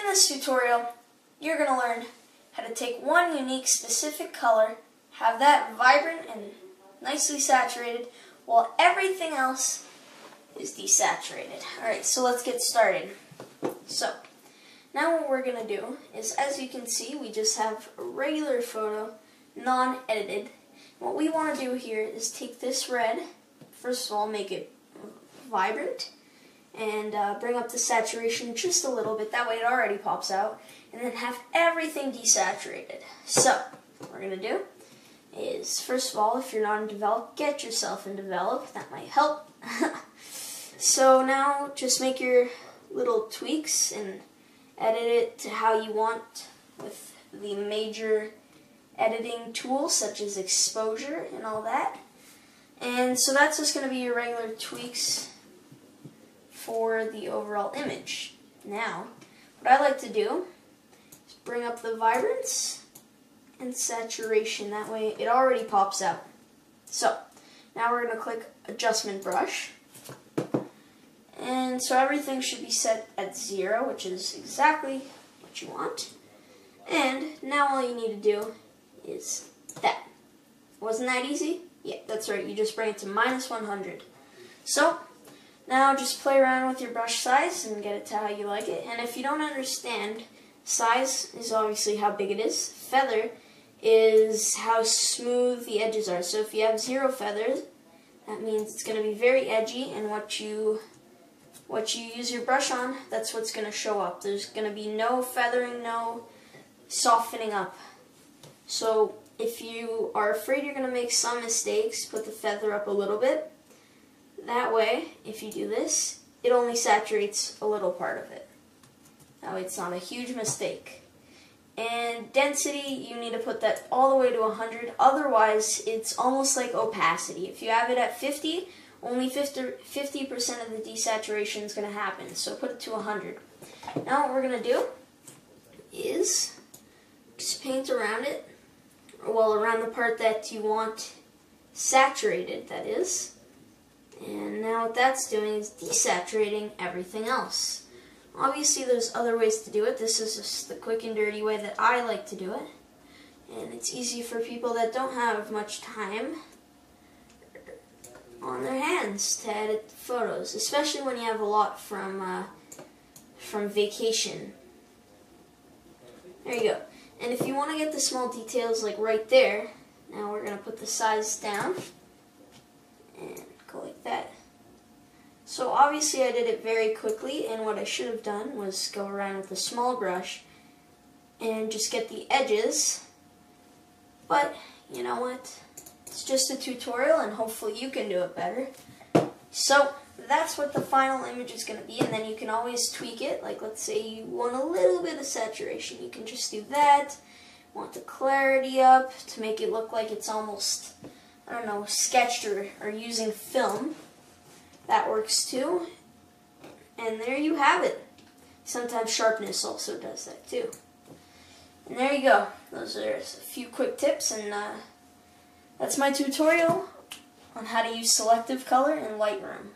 In this tutorial, you're going to learn how to take one unique specific color, have that vibrant and nicely saturated, while everything else is desaturated. Alright, so let's get started. So, now what we're going to do is, as you can see, we just have a regular photo, non-edited. What we want to do here is take this red, first of all, make it vibrant, and uh, bring up the saturation just a little bit. That way it already pops out. And then have everything desaturated. So, what we're going to do is, first of all, if you're not in develop, get yourself in develop. That might help. so now just make your little tweaks and edit it to how you want with the major editing tools such as exposure and all that. And so that's just going to be your regular tweaks for the overall image. Now, what I like to do is bring up the vibrance and saturation. That way it already pops out. So, now we're going to click Adjustment Brush. And so everything should be set at zero, which is exactly what you want. And now all you need to do is that. Wasn't that easy? Yeah, that's right. You just bring it to minus 100. So, now just play around with your brush size and get it to how you like it. And if you don't understand, size is obviously how big it is. Feather is how smooth the edges are. So if you have zero feathers, that means it's going to be very edgy and what you what you use your brush on, that's what's going to show up. There's going to be no feathering, no softening up. So if you are afraid you're going to make some mistakes, put the feather up a little bit. That way, if you do this, it only saturates a little part of it. That way it's not a huge mistake. And density, you need to put that all the way to 100. Otherwise, it's almost like opacity. If you have it at 50, only 50% of the desaturation is going to happen. So put it to 100. Now what we're going to do is just paint around it. Well, around the part that you want saturated, that is. And now what that's doing is desaturating everything else. Obviously there's other ways to do it. This is just the quick and dirty way that I like to do it. And it's easy for people that don't have much time on their hands to edit photos, especially when you have a lot from uh, from vacation. There you go. And if you want to get the small details like right there, now we're going to put the size down and go like that. So obviously I did it very quickly and what I should have done was go around with a small brush and just get the edges. But you know what? It's just a tutorial and hopefully you can do it better. So that's what the final image is going to be and then you can always tweak it. Like let's say you want a little bit of saturation. You can just do that. Want the clarity up to make it look like it's almost I don't know, sketched or, or using film. That works too. And there you have it. Sometimes sharpness also does that too. And there you go. Those are a few quick tips and uh, that's my tutorial on how to use selective color in Lightroom.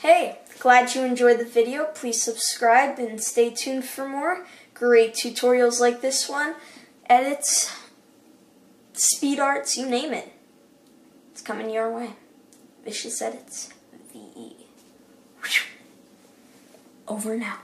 Hey, glad you enjoyed the video. Please subscribe and stay tuned for more great tutorials like this one. Edits, speed arts, you name it. It's coming your way. Vicious Edits, VE. Over now.